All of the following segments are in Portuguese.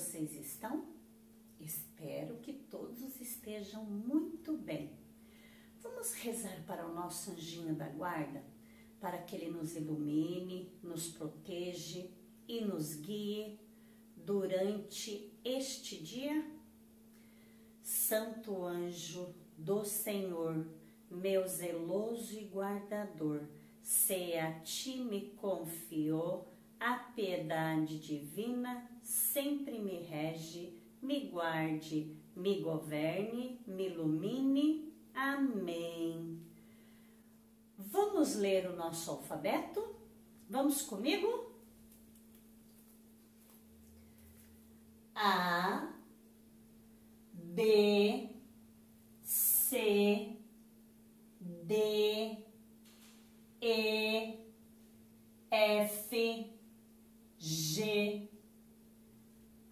vocês estão? Espero que todos estejam muito bem. Vamos rezar para o nosso anjinho da guarda, para que ele nos ilumine, nos proteja e nos guie durante este dia? Santo anjo do Senhor, meu zeloso e guardador, se a ti me confiou a piedade divina sempre me rege, me guarde, me governe, me ilumine. Amém. Vamos ler o nosso alfabeto? Vamos comigo? A, B, C, D, E, F, G,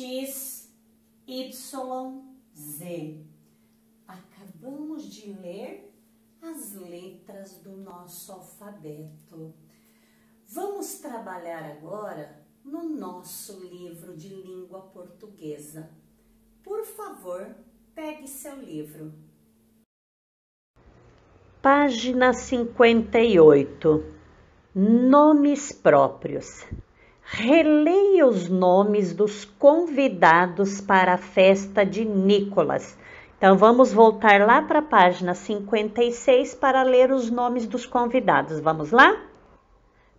X, Y, Z. Acabamos de ler as letras do nosso alfabeto. Vamos trabalhar agora no nosso livro de língua portuguesa. Por favor, pegue seu livro. Página 58. Nomes próprios. Releia os nomes dos convidados para a festa de Nicolas. Então vamos voltar lá para a página 56 para ler os nomes dos convidados. Vamos lá?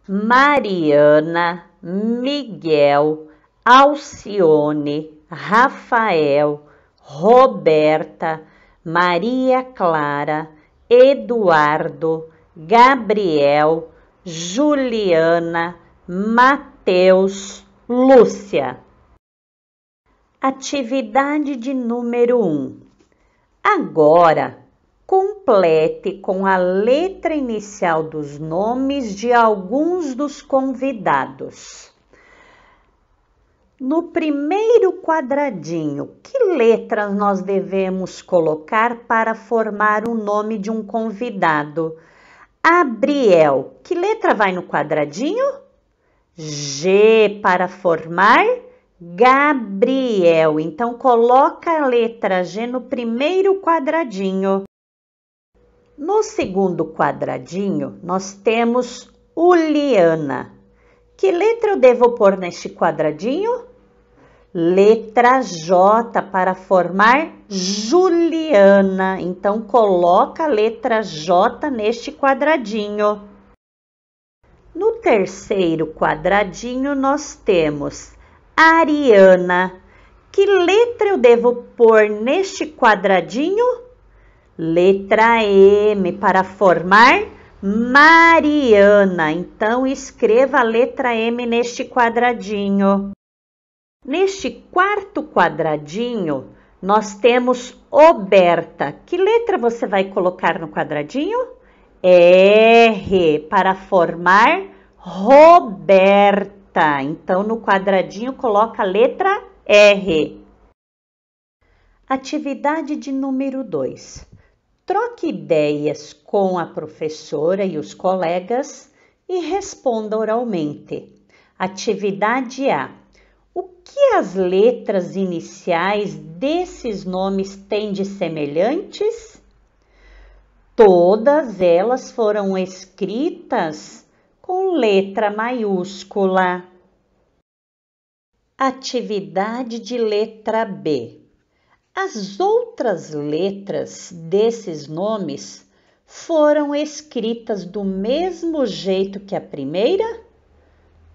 Mariana, Miguel, Alcione, Rafael, Roberta, Maria Clara, Eduardo, Gabriel, Juliana, Matheus. Mateus, Lúcia. Atividade de número 1. Um. Agora, complete com a letra inicial dos nomes de alguns dos convidados. No primeiro quadradinho, que letras nós devemos colocar para formar o nome de um convidado? Abriel, que letra vai no quadradinho? G para formar Gabriel. Então, coloca a letra G no primeiro quadradinho. No segundo quadradinho, nós temos Uliana. Que letra eu devo pôr neste quadradinho? Letra J para formar Juliana. Então, coloca a letra J neste quadradinho. No terceiro quadradinho, nós temos Ariana. Que letra eu devo pôr neste quadradinho? Letra M para formar Mariana. Então, escreva a letra M neste quadradinho. Neste quarto quadradinho, nós temos Oberta. Que letra você vai colocar no quadradinho? R para formar Roberta. Então, no quadradinho, coloca a letra R. Atividade de número 2. Troque ideias com a professora e os colegas e responda oralmente. Atividade A. O que as letras iniciais desses nomes têm de semelhantes? Todas elas foram escritas com letra maiúscula. Atividade de letra B. As outras letras desses nomes foram escritas do mesmo jeito que a primeira?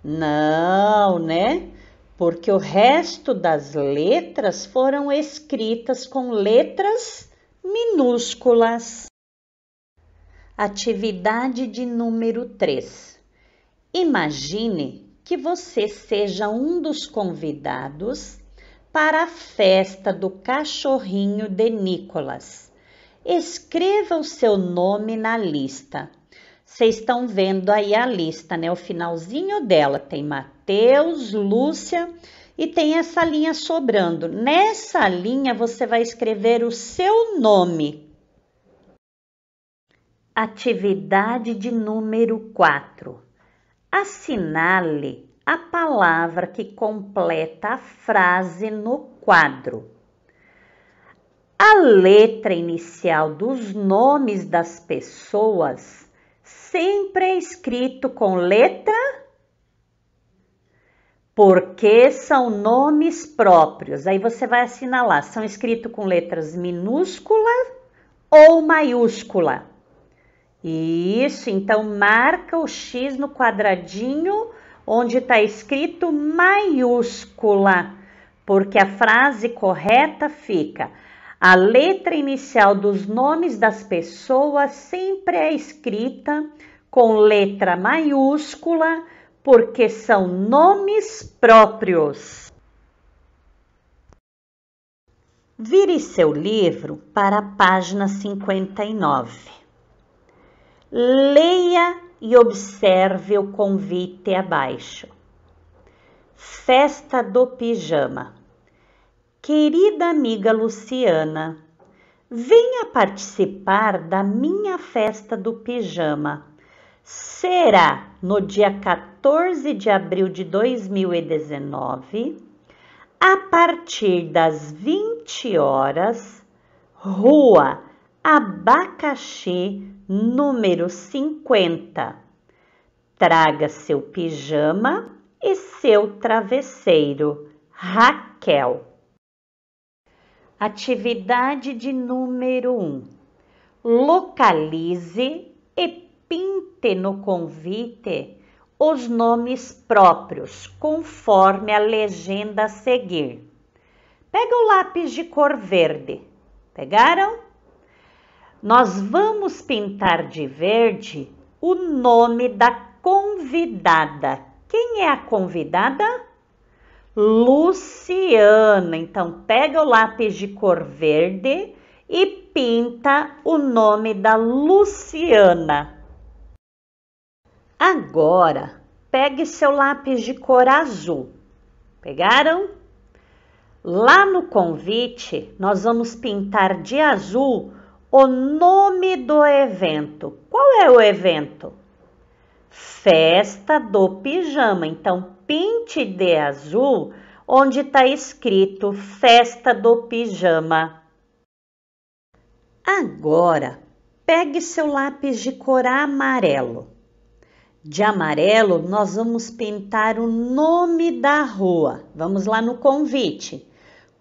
Não, né? Porque o resto das letras foram escritas com letras minúsculas. Atividade de número 3. Imagine que você seja um dos convidados para a festa do cachorrinho de Nicolas. Escreva o seu nome na lista. Vocês estão vendo aí a lista, né? O finalzinho dela tem Mateus, Lúcia e tem essa linha sobrando. Nessa linha você vai escrever o seu nome. Atividade de número 4. Assinale a palavra que completa a frase no quadro. A letra inicial dos nomes das pessoas sempre é escrito com letra porque são nomes próprios. Aí você vai assinalar, são escritos com letras minúscula ou maiúscula. Isso, então marca o X no quadradinho onde está escrito maiúscula, porque a frase correta fica a letra inicial dos nomes das pessoas sempre é escrita com letra maiúscula, porque são nomes próprios. Vire seu livro para a página 59. Leia e observe o convite abaixo. Festa do pijama. Querida amiga Luciana, venha participar da minha festa do pijama. Será no dia 14 de abril de 2019, a partir das 20 horas, Rua Abacaxi, número 50. Traga seu pijama e seu travesseiro. Raquel. Atividade de número 1. Um. Localize e pinte no convite os nomes próprios, conforme a legenda a seguir. Pega o lápis de cor verde. Pegaram? Nós vamos pintar de verde o nome da convidada. Quem é a convidada? Luciana. Então, pega o lápis de cor verde e pinta o nome da Luciana. Agora, pegue seu lápis de cor azul. Pegaram? Lá no convite, nós vamos pintar de azul o nome do evento. Qual é o evento? Festa do pijama. Então, pinte de azul onde está escrito Festa do Pijama. Agora, pegue seu lápis de cor amarelo. De amarelo, nós vamos pintar o nome da rua. Vamos lá no convite.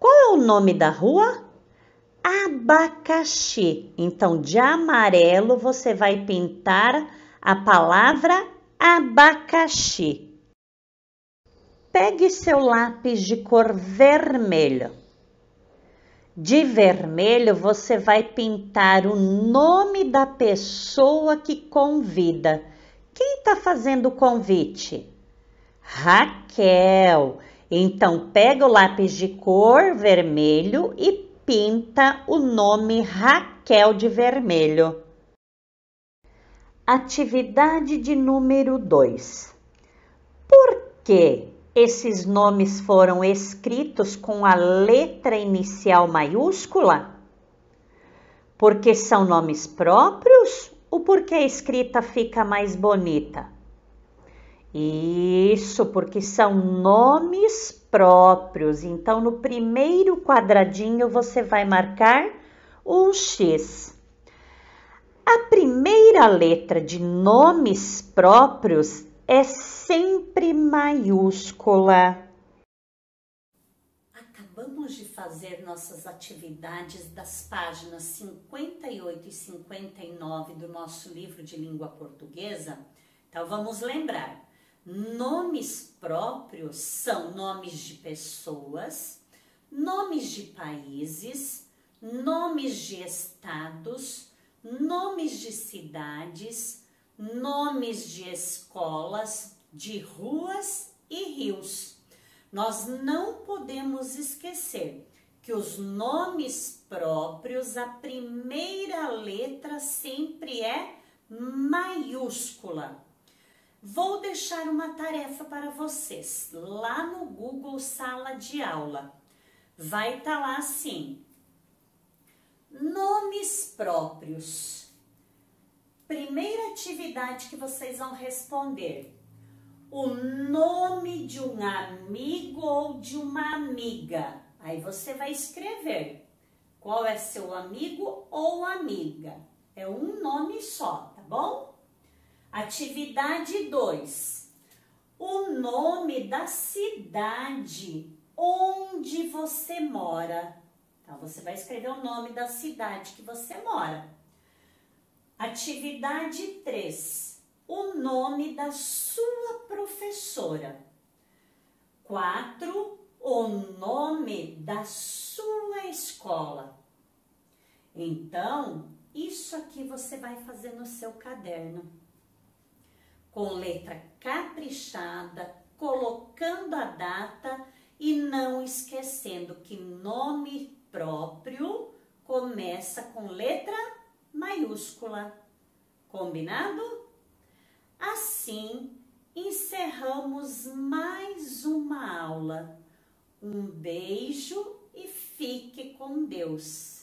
Qual é o nome da rua? Abacaxi. Então, de amarelo, você vai pintar a palavra abacaxi. Pegue seu lápis de cor vermelho. De vermelho, você vai pintar o nome da pessoa que convida. Quem está fazendo o convite? Raquel. Então, pega o lápis de cor vermelho e pinta o nome Raquel de vermelho. Atividade de número 2. Por que esses nomes foram escritos com a letra inicial maiúscula? Porque são nomes próprios ou porque a escrita fica mais bonita? Isso, porque são nomes próprios. Então, no primeiro quadradinho você vai marcar um X. A primeira letra de nomes próprios é sempre maiúscula. Acabamos de fazer nossas atividades das páginas 58 e 59 do nosso livro de língua portuguesa. Então vamos lembrar. Nomes próprios são nomes de pessoas, nomes de países, nomes de estados, nomes de cidades, nomes de escolas, de ruas e rios. nós não podemos esquecer que os nomes próprios, a primeira letra sempre é maiúscula. Vou deixar uma tarefa para vocês lá no Google Sala de Aula. Vai estar tá lá assim: nomes próprios. Primeira atividade que vocês vão responder: o nome de um amigo ou de uma amiga. Aí você vai escrever qual é seu amigo ou amiga. É um nome só, tá bom? Atividade 2. O nome da cidade onde você mora. Então, você vai escrever o nome da cidade que você mora. Atividade 3. O nome da sua professora. 4. O nome da sua escola. Então, isso aqui você vai fazer no seu caderno com letra caprichada, colocando a data e não esquecendo que nome próprio começa com letra maiúscula. Combinado? Assim, encerramos mais uma aula. Um beijo e fique com Deus.